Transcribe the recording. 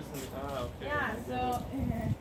person. Ah, okay. Yeah, so.